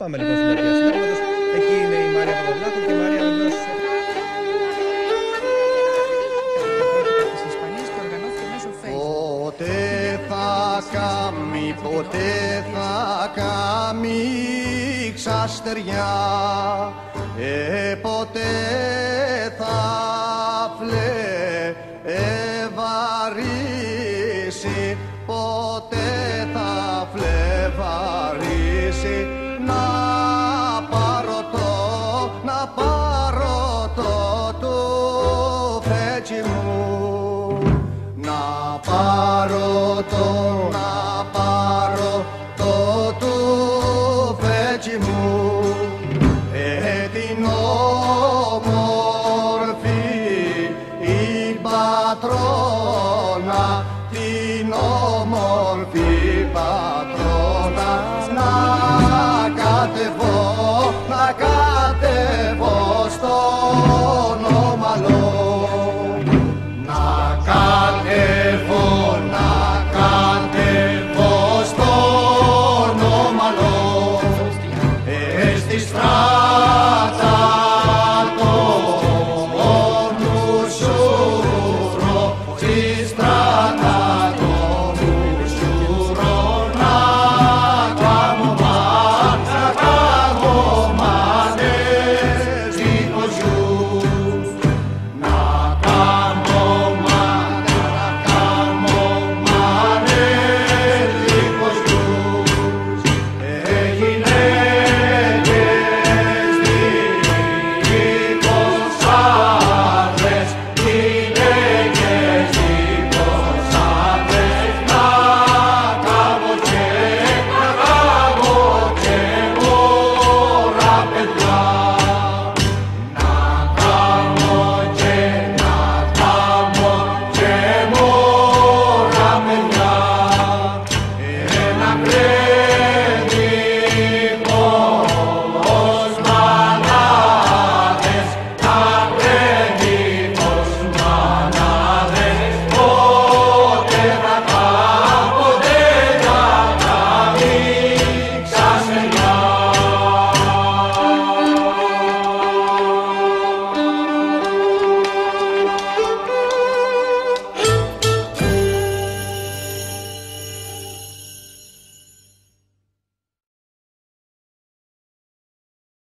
Πάμε λοιπόν στην Αγία Συντάγματος. Εκεί είναι η Μάρια Παπαδουλάκου και η Μάρια βεβαίως της Ισπανίας και οργανώθηκε μέσω Facebook. Ποτέ θα κάμει, ποτέ θα κάμει ξαστεριά ε, ποτέ θα κορίτσι μου να πάρω το, να πάρω το τουφέτσι μου. Ε, την όμορφη η πατρόνα την όμορφη